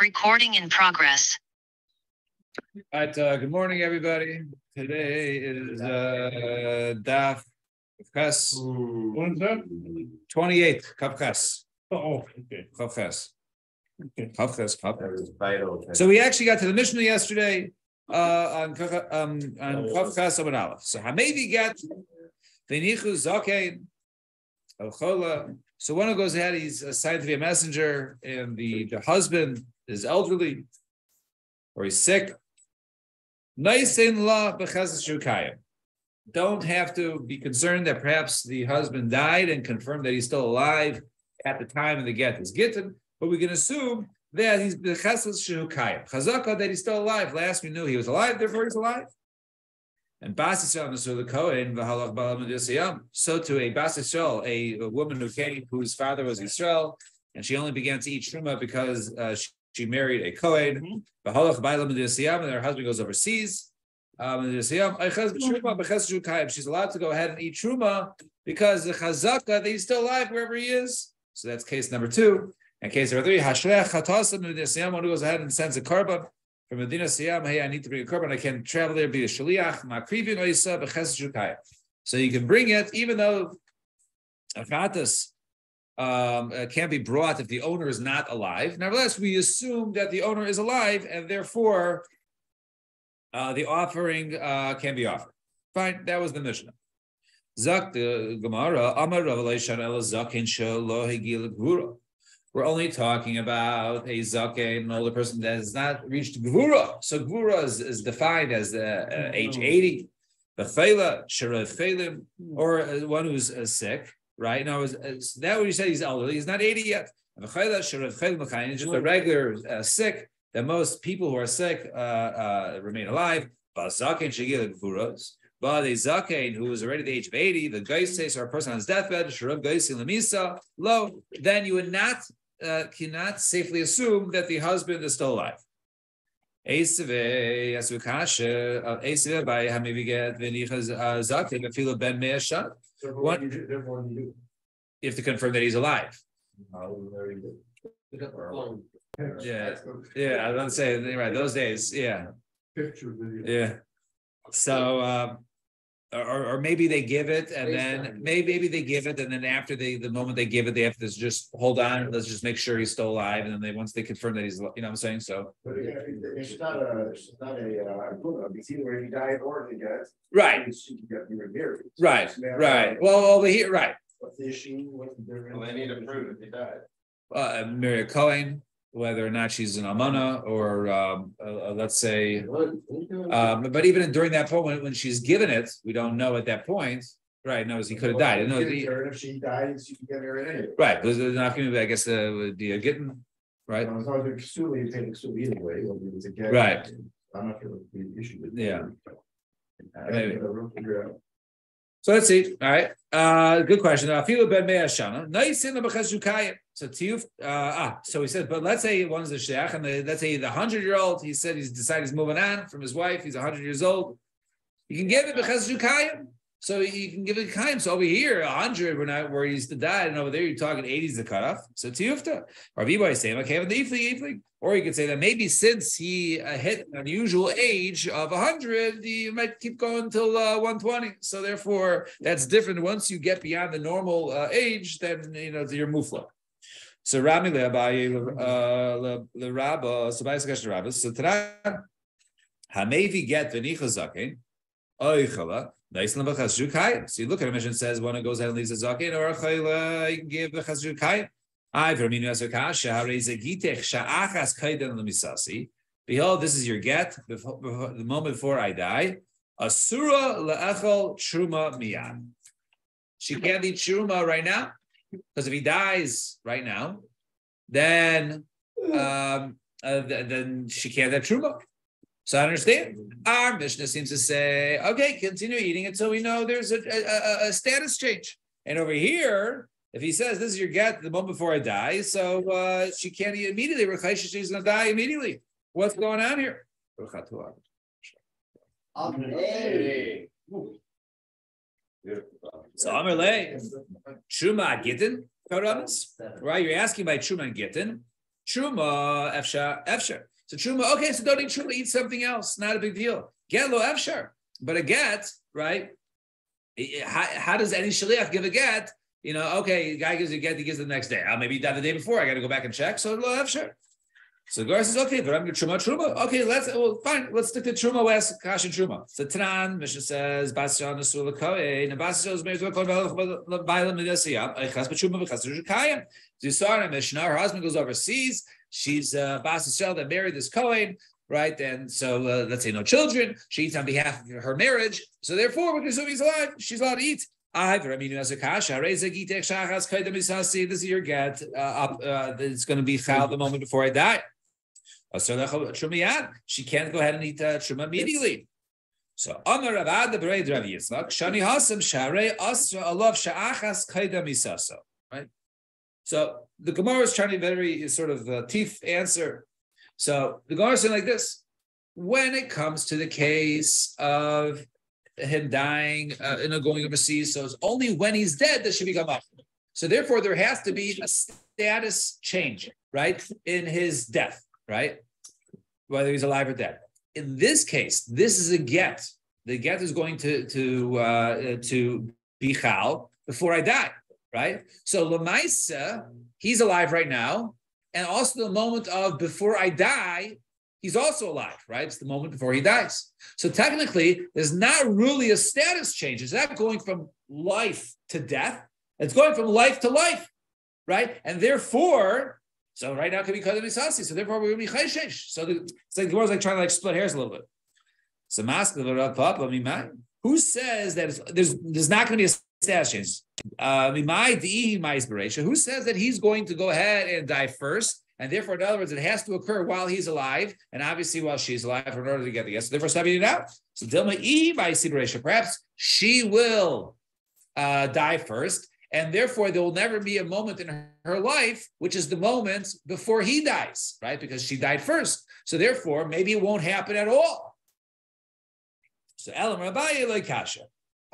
Recording in progress. All right, uh, good morning, everybody. Today is uh, Daf Kafkas What is that? 28, Kafkas. Oh, okay. Kafkas. Okay. Kafkas, Kafkas. So we actually got to the Mishnah yesterday uh, on Kaf- um, on Kafkas Amud Aleph. So Hamevi get Venichu Zakein El Chola. So one who goes ahead, he's assigned to be a messenger, and the, the husband is elderly or he's sick. Naisin la b'chesed shukayim. Don't have to be concerned that perhaps the husband died and confirm that he's still alive at the time of the get is gitten, but we can assume that he's b'chesed shukayim. Chazaka that he's still alive. Last we knew he was alive, therefore he's alive. And Bas the Kohen v'halach Yisrael. So to a Bas a, woman who came whose father was Yisrael, and she only began to eat truma because uh, she, she married a Kohen. Yisrael, and her husband goes overseas. Um, Yisrael, "Eichaz b'truma b'ches shukayim." She's allowed to go ahead and eat truma because the chazaka that he's still alive wherever he is. So that's case number two. And case number three, Hashrech Chatasim Yisrael, one who goes ahead and sends a korban from Medina Siyam, hey, I need to bring a korban. I can travel there, be a shaliach, makrivin oisa b'ches. So you can bring it, even though a chatas um, uh, can be brought if the owner is not alive. Nevertheless, we assume that the owner is alive, and therefore uh, the offering uh, can be offered. Fine, that was the Mishnah. Zak the Gemara, Amar Revelation El Zakin Gvura. We're only talking about a zaken, an older person that has not reached gvura. So gvura is, is defined as uh, uh, age 80. The sharav chaylim, or uh, one who's uh, sick, right? Now, is, is that what you said? He's elderly. He's not 80 yet. The chayla, sharav chaylim, just a regular uh, sick. That most people who are sick uh, uh, remain alive. But zaken shigil gvuras. But a zaken who is already the age of 80, the geis says, or a person on his deathbed, sharav geis lemisa, low, then you would not uh, cannot safely assume that the husband is still alive. Asukasha uh, by hamivi get v'nichas zaken afilu ben me'ashan. What you have to confirm that he's alive. Yeah, yeah, I was gonna say right those days. Yeah, Picture video. yeah. So, um, or, or maybe they give it and then maybe, maybe they give it and then after they, the moment they give it, they have to just hold on. Let's just make sure he's still alive. And then they, once they confirm that he's, you know what I'm saying? So, But it's not a, it's not a, uh, it's either he died or he gets. right, She can get remarried. right, right. Well, over here, right. What's the issue, what's the difference? Well, they need to prove if he died. Uh, Miriam Cohen, whether or not she's an almana or, um, uh, uh, let's say, um, but even during that point when, when she's given it, we don't know at that point. Right, knows he could have died. No, he- her, If she died, she can get married anyway. right, because going to, I guess, uh, would be a getting, right? As long as they're suing, you pay the sue either way, whether it's a get- Right. I'm not sure what the issue is. Yeah. I maybe. figure out. So let's see. All right. Uh, good question. I feel ben me'ashana. Nice in the b'chazukayim. So tiyuf. Uh, ah. So he said, but let's say one's the sheikh, and let's say the hundred year old. He said he's decided he's moving on from his wife. He's hundred years old. You can give it b'chazukayim. So you can give it kayim. So over here, hundred, we're not where he's to die, and over there you're talking eighty is the cutoff. So tiyufta. Or Viboy saying, okay, have the ifli ifli. Or you could say that maybe since he uh, hit an unusual age of 100, he might keep going until uh, 120. So therefore, that's different. Once you get beyond the normal uh, age, then you know you're mufla. So Rami uh, le rabba so the rabba. So today, hamevi get v'nicha zaken oichala. So you look at and it says one who goes ahead and leaves a zaken or a chayla, give the chazukayim. I Behold, this is your get before, before, the moment before I die. Asura le'echol truma miyan. She can't eat truma right now because if he dies right now, then um, uh, then she can't have truma. So I understand. Our Mishnah seems to say, okay, continue eating until we know there's a, a, a- status change. And over here, if he says this is your get the moment before I die, so uh, she can't eat immediately. She's going to die immediately. What's going on here? Hey. So Amarle, Truma Gittin, right? You're asking by Truma and Gittin. Truma, Efsha, Efsher. So Truma, okay, so don't eat Truma, eat something else. Not a big deal. Get lo Efsher. But a get, right? How, how does any shaliach give a get? You know, okay, guy gives a get, he gives it the next day. Oh, maybe he died the day before. I got to go back and check. So lo Efsher. So the says, okay, but I'm going to truma truma. Okay, let's well, fine. Let's stick to truma. West kash and truma. So Tanan Mishnah says, Basjan Nasul Kohen. And Basjan is married to a Kohen Bailam Nedasiyam. Echas b'truma b'chas Rishukayim. So you saw in Mishnah, her husband goes overseas. She's uh, Basjan that married this Kohen. Right, and so uh, let's say no children. She eats on behalf of her marriage. So therefore, we're going assume he's alive. She's allowed to eat. A this is your get uh, up. Uh, it's going to be chal the moment before I die. She can't go ahead and eat uh, truma immediately. So Amar Ravad the Berei Rav Yitzchak Shani Hasam Sharei Asra Alav Sha'achas Kaida Misaso. Right. So the Gemara is trying to very sort of a teeth answer. So the Gemara is saying like this: when it comes to the case of him dying uh, and going overseas, so it's only when he's dead that should become up. So therefore, there has to be a status change, right, in his death right? Whether he's alive or dead. In this case, this is a get. The get is going to to uh, to be chal before I die, right? So lemaisa, he's alive right now, and also the moment of before I die, he's also alive, right? It's the moment before he dies. So technically, there's not really a status change. It's not going from life to death. It's going from life to life, right? And therefore, so right now it could be kadam isasi. So therefore we're going to be chayshesh. So the, it's like the world's like trying to like split hairs a little bit. So who says that there's there's not going to be a change? Uh, who says that he's going to go ahead and die first? And therefore, in other words, it has to occur while he's alive, and obviously while she's alive in order to get the yes. So therefore, it out. So Dilma Eve, perhaps she will uh, die first, and therefore there will never be a moment in her life which is the moment before he dies right because she died first so therefore maybe it won't happen at all so elam rabbi kasha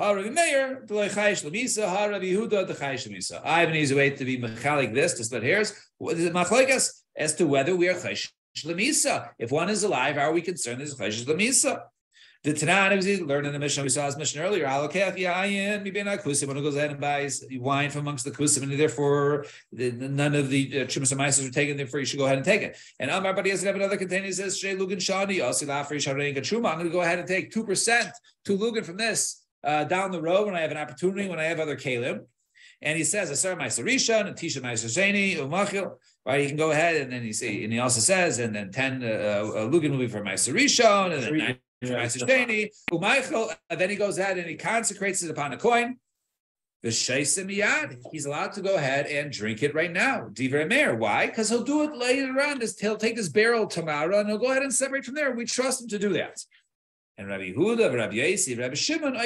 Haravi Meir, Chayish Lamisa, Haravi Yehuda, the Chayish Lamisa. I have an easy way to be mechalik this, to split hairs. What is it? As to whether we are Chayish Lamisa. If one is alive, are we concerned there's Chayish Lamisa? The Tanan was learned in the mission. We saw his mission earlier. Alokef yayin mibena kusim. When it goes ahead and buys wine from amongst the kusim, and therefore the, none of the uh, and are taken. Therefore, you should go ahead and take it. And Amar, but he have another container. He says shei lugan shani asilafri sharein kachuma. I'm going to go ahead and take two percent to lugan from this uh, down the road when I have an opportunity when I have other kalim. And he says, "Asar ma'asarisha and tisha ma'asasheni umachil." Right, you can go ahead and then he say, and he also says, and then ten uh, uh, lugan will be for ma'asarisha, and then nine my and then he goes ahead and he consecrates it upon a coin. He's allowed to go ahead and drink it right now. Divrei. Why? Because he'll do it later on. He'll take this barrel tomorrow and he'll go ahead and separate from there. We trust him to do that. And Rabbi Huda, Rabbi Yasi, Rabbi Shimon,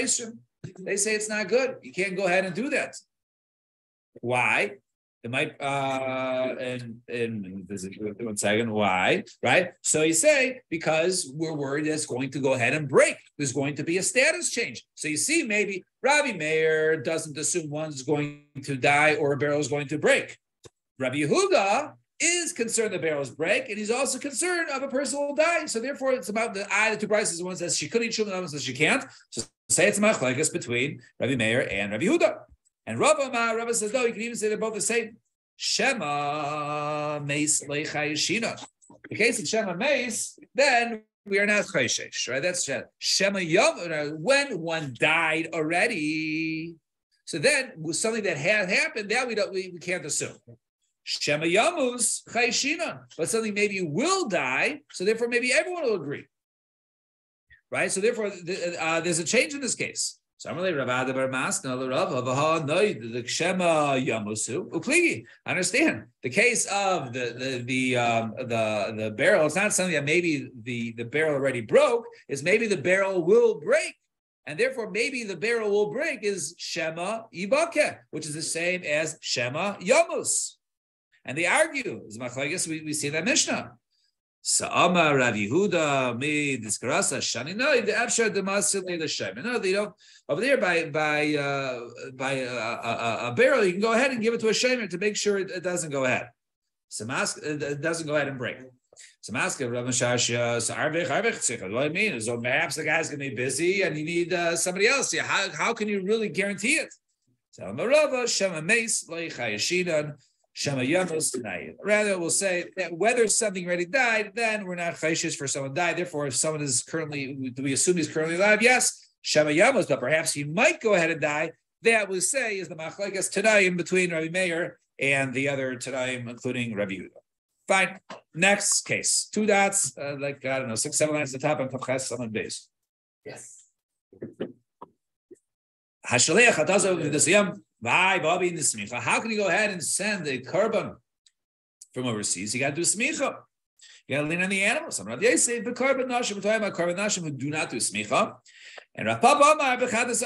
they say it's not good. You can't go ahead and do that. Why? It might uh and and this is one second why right so you say because we're worried it's going to go ahead and break there's going to be a status change so you see maybe Rabbi Meir doesn't assume one's going to die or a barrel is going to break Rabbi Yehuda is concerned the barrels break and he's also concerned of a person will die so therefore it's about the eye the two prices one says she could eat and one says she can't so say it's machlekes between Rabbi Meir and Rabbi Yehuda and Rabbi Amar, Rabbi says, no, you can even say they're both the same. Shema Meis Lechayishina. In case of Shema Meis, then we are not Chayshesh, right? That's Shema Yom, uh, when one died already. So then, with something that had happened, that we don't we, we can't assume. Shema Yamus Chayshina, but something maybe will die, so therefore maybe everyone will agree. Right? So therefore, uh, there's a change in this case. Rav Bar Masna, the Yamusu, Upligi. Understand the case of the the the um, the the barrel. It's not something that maybe the the barrel already broke. Is maybe the barrel will break, and therefore maybe the barrel will break. Is Shema Ibake, which is the same as Shema Yamus. And they argue, we, we see that Mishnah. Sa'ama Rav Yehuda mi diskarasa shani. No, the Abshar demasili the shem. No, they don't. Over there by by uh, by a, a, a, barrel, you can go ahead and give it to a shamer to make sure it, it doesn't go ahead. So mask it doesn't go ahead and break. So mask Rav Mashashia, so arvich. What I mean? So perhaps the guy's going to be busy and you need uh, somebody else. Yeah, how, how can you really guarantee it? So Marava Shema Mace Leichayashinan Shema Yamos tonight. Rather, we'll say that whether something already died, then we're not chayshish for someone died. Therefore, if someone is currently, do we assume he's currently alive? Yes, Shema Yamos, but perhaps he might go ahead and die. That we say is the machlekes tonight between Rabbi Meir and the other Tanaim, including Rabbi Yehuda. Fine. Next case. Two dots, uh, like, I don't know, six, seven lines at the top and Tavches, seven base. Yes. Hashaleach Hatazav Vidasiyam, Vai Bobby in the Smicha. How can you go ahead and send a korban from overseas? You got to do Smicha. You got to lean on the animals. Some Rav say the korban nashim, we're talking about korban nashim who do not do Smicha. And Rav Papa Amar B'chadas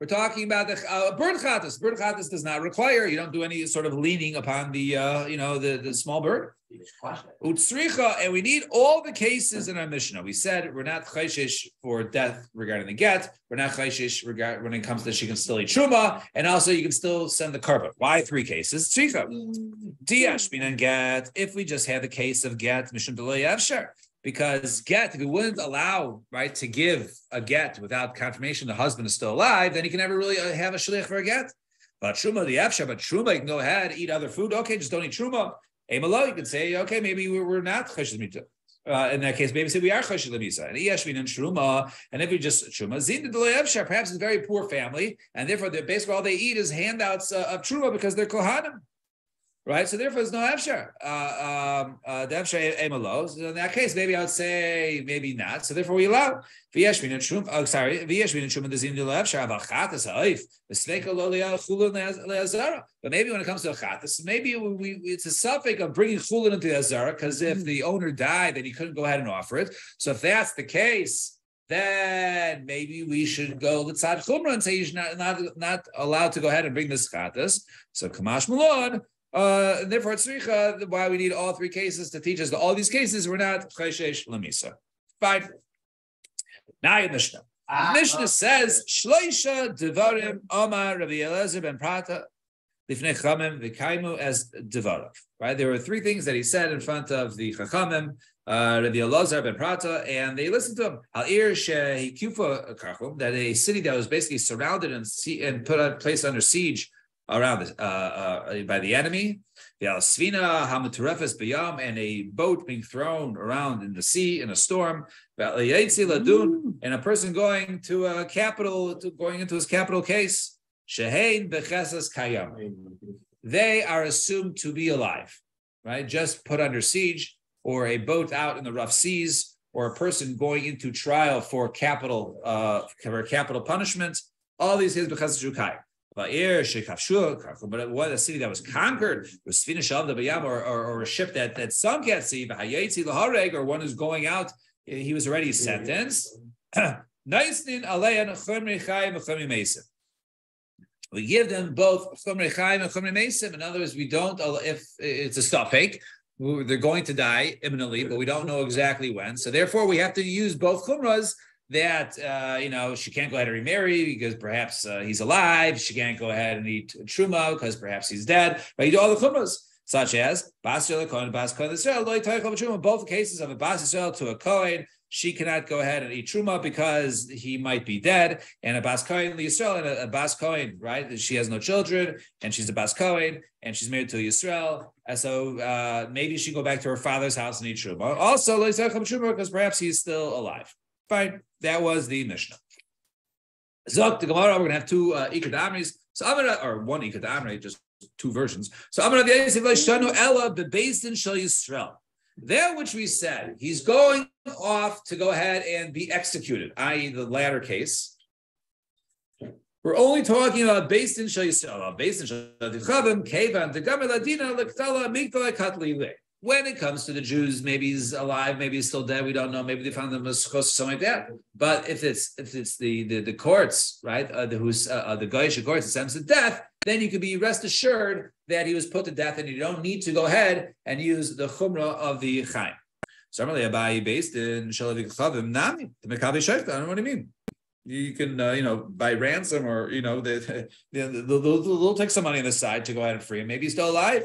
we're talking about the uh, bird chatas. Bird chatas does not require you don't do any sort of leaning upon the uh, you know the, the small bird. Utsricha, and we need all the cases in our Mishnah. We said we're not chayshish for death regarding the get. We're not chayshish regard when it comes to she can still eat truma, and also you can still send the korban. Why three cases? Tzricha, diash and get. If we just had the case of get, Mishnah Avshar because get, if he wouldn't allow, right, to give a get without confirmation the husband is still alive, then he can never really uh, have a shlich for a get. But truma, the efsha, but truma, you can go ahead, eat other food. Okay, just don't eat truma. Emalo, you can say, okay, maybe we're, we're not chesed. Uh, in that case, maybe say we are chesed lemisa and iyashvin and truma, and if we just truma zin the perhaps it's a very poor family, and therefore basically all they eat is handouts uh, of truma because they're kohanim right? So therefore, there's no Efshar. Uh, um, uh, the Efshar Emalo. So in that case, maybe I would say maybe not. So therefore, we allow V'yeshvin and Shum. Oh, sorry, V'yeshvin and Shum and the Zin Dilo Efshar Avachatas Ha'if V'smeika Lo Chulun Le'azara. But maybe when it comes to Achatas, maybe we, it's a suffix of bringing Chulun into the Azara because if mm. the owner died, then he couldn't go ahead and offer it. So if that's the case, then maybe we should go Litzad Chumra and say he's not, not, not allowed to go ahead and bring this Chatas. So Kamash Malon, uh, and therefore, tzricha, why we need all three cases to teach us that all these cases were not cheshesh lemisa. Fine. Now in Mishnah. Ah, Mishnah ah, says, Shloisha devarim Omar Rabbi Elazar ben Prata lifnei chamim v'kaimu as devarav. Right? There were three things that he said in front of the chachamim, uh, Rabbi Elazar ben Prata, and they listened to him. Al ir shehikufa kachum, that a city that was basically surrounded and, and put a place under siege around uh, uh, by the enemy. The Alasvina Hamatarefes Bayam and a boat being thrown around in the sea in a storm. Ladun and a person going to a capital, to going into his capital case. Shehein Bechesas Kayam. They are assumed to be alive, right? Just put under siege, or a boat out in the rough seas, or a person going into trial for capital uh, for capital punishment. All these things but what a city that was conquered was or, or, or a ship that, that sunk at sea, or one who's going out, he was already sentenced. We give them both. In other words, we don't, if it's a fake, they're going to die imminently, but we don't know exactly when. So therefore, we have to use both chumras that uh, you know she can't go ahead and remarry because perhaps uh, he's alive. She can't go ahead and eat truma because perhaps he's dead. But you do all the chumras, such as bas kohen, bas kohen. Both cases of a bas to a kohen, she cannot go ahead and eat truma because he might be dead. And a bas kohen Yisrael and a, a bas kohen, right? She has no children and she's a bas kohen and she's married to Yisrael. And so uh, maybe she go back to her father's house and eat truma. Also, because perhaps he's still alive. Fine. That was the Mishnah. Zok the Gemara, we're going to have two uh, Ikadamris. So I'm gonna, or one Ikadamri, just two versions. So I'm to Shanu Ella bebezdin shel Yisrael. There, which we said, he's going off to go ahead and be executed, i.e., the latter case. We're only talking about based in Shal Yisrael, based in Shal Yisrael, Kevan, the Gamel Adina, Lektala, Migdala Katli Le. When it comes to the Jews, maybe he's alive, maybe he's still dead. We don't know. Maybe they found him as or something like that. But if it's if it's the the, the courts, right, uh, the who's uh, uh the Goyish courts, sends to death, then you could be rest assured that he was put to death, and you don't need to go ahead and use the chumrah of the chaim. So I'm really Abai based in Shalavik Nami the Shekta. I don't know what I mean. You can, uh, you know, buy ransom or, you know, they, they, they'll, they'll, they'll, take some money on the side to go ahead and free him. Maybe he's still alive.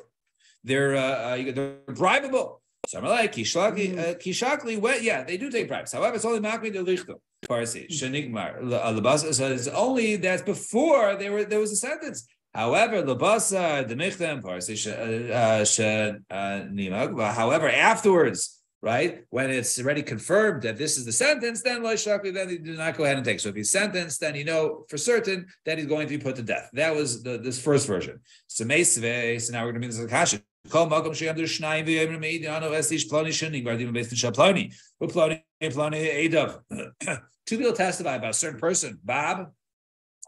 They're uh, uh, they're bribable. Some are like kishakli, uh, kishakli. Well, yeah, they do take bribes. However, it's only makmi de lichto. Parsi shenigmar labasa. So it's only that before there were there was a sentence. However, labasa the michtem parsi shenimag. However, afterwards right? When it's already confirmed that this is the sentence, then Shakli, then he do not go ahead and take. So if he's sentenced, then you know for certain that he's going to be put to death. That was the this first version. So so now we're going to be in the Kasha. Two people testify about a certain person. Bob,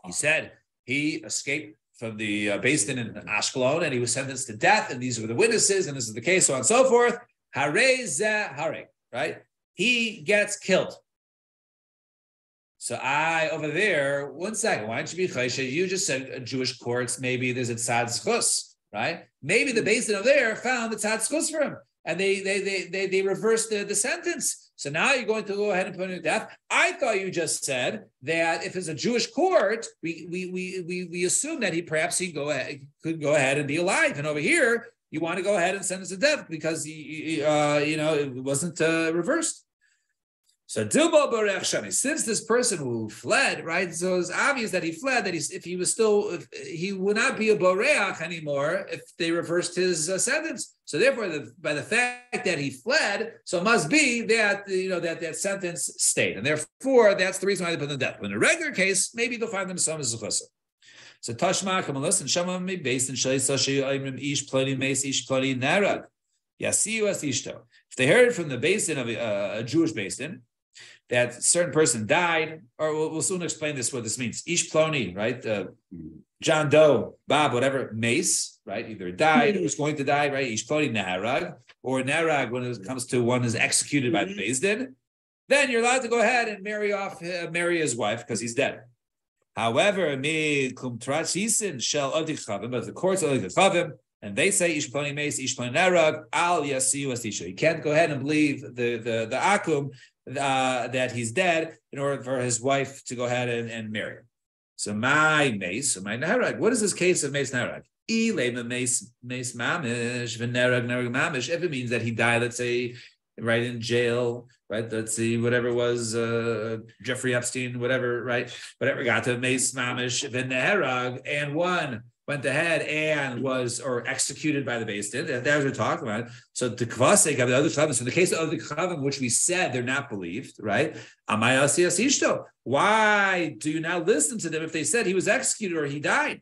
he said he escaped from the uh, based in Ashkelon and he was sentenced to death. And these were the witnesses, and this is the case, so on and so forth. Hare hare, right? He gets killed. So I over there, one second, why don't you be chaysha? You just said Jewish courts, maybe there's a tzad zchus, right? Maybe the hmm. basin over there found the tzad zchus for him. And they they they they, they reversed the, the sentence. So now you're going to go ahead and put him to death. I thought you just said that if it's a Jewish court, we we we we, we assume that he perhaps he go ahead, could go ahead and be alive. And over here, you want to go ahead and us to death because he, uh, you know it wasn't uh, reversed. So since this person who fled, right? So it's obvious that he fled. That he's, if he was still, he would not be a boreach anymore if they reversed his uh, sentence. So therefore, the, by the fact that he fled, so it must be that you know that that sentence stayed, and therefore that's the reason why they put them to death. But in a regular case, maybe they'll find themselves as a so Tashma Kamalas and Shama me based in Shalei Sashi Aimrim Ish Plani Mace Ish Plani Narag. Yasiu as Ishto. If they heard from the basin of a, a Jewish basin that a certain person died, or we'll, we'll, soon explain this what this means. Ish Ploni, right? Uh, John Doe, Bob, whatever, Mace, right? Either died or was going to die, right? Ish Ploni Narag, or Narag when it comes to one is executed by the Din, then you're allowed to go ahead and marry off, uh, marry his wife because he's dead. However, me kumtrachisin shel odichavim, but the courts odichavim, and they say ishplani meis ishplani nerag al yasiu asisha. You can't go ahead and believe the the the akum uh, that he's dead in order for his wife to go ahead and, and marry him. So my mace, so my narag. What is this case of mace narag? Nerag. If it means that he died, let's say right in jail, right? Let's see, whatever it was, uh, Jeffrey Epstein, whatever, right? Whatever got to Mace Mamish, Vin Neherag, and one went ahead and was or executed by the base did. That was we're talking about. So the kvasek of the other chavim. So in the case of the chavim, which we said they're not believed, right? Why do you not listen to them if they said he was executed or he died?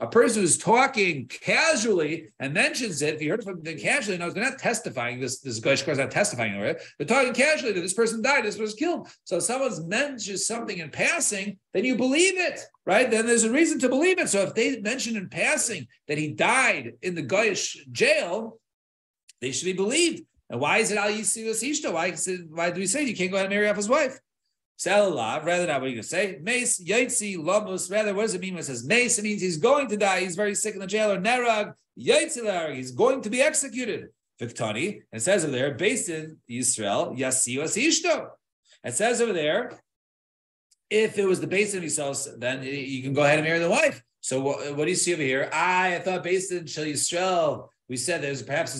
A person who's talking casually and mentions it, if you heard from them casually, no, they're not testifying. This this is not testifying over it. They're talking casually that this person died, this was killed. So if someone mentions something in passing, then you believe it, right? Then there's a reason to believe it. So if they mention in passing that he died in the Goyish jail, they should be believed. And why is it Al Why, why do we say you can't go ahead and marry off his wife? Rather not what are you going to say? Mace, Yaitzi, Lamus, rather, what does it mean when it says Mace? It means he's going to die, he's very sick in the jail, or Nerag, Yaitzilar, he's going to be executed. Viktani, it says over there, based in Israel, Yasiu Asishto. It says over there, if it was the base of Yisrael, then you can go ahead and marry the wife. So what, what do you see over here? I, I thought based in Shal Yisrael, we said there's perhaps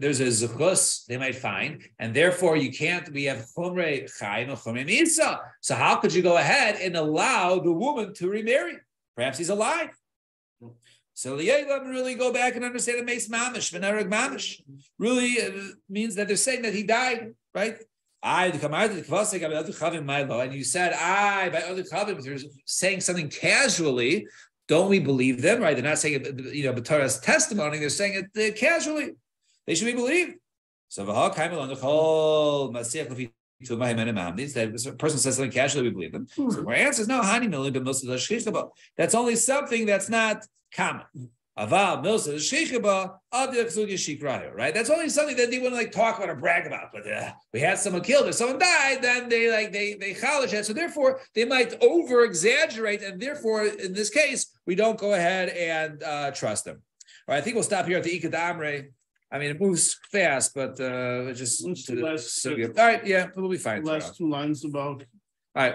there's a zuchus they might find, and therefore you can't. We have chumre chayim and chumre misa. So how could you go ahead and allow the woman to remarry? Perhaps he's alive. So the really go back and understand the mace mamish, v'nereg mamish, really uh, means that they're saying that he died, right? I the and you said I by other chavim, they're saying something casually don't we believe them? Right? They're not saying it, you know, Torah's testimony. They're saying it uh, casually. They should be believed. So the whole that person says something casually, we believe them. So hmm. our answer is no, honey milli, but most of the That's only something that's not common. Aval milsa shechiba right? That's only something that they wouldn't like talk about or brag about. But uh, we had someone killed or someone died, then they like they they chalish that. So therefore, they might over exaggerate, and therefore, in this case, we don't go ahead and uh, trust them. All right, I think we'll stop here at the Ikadamre. I mean, it moves fast, but uh, just Last, so, all right, yeah, we'll be fine. last two lines about All right.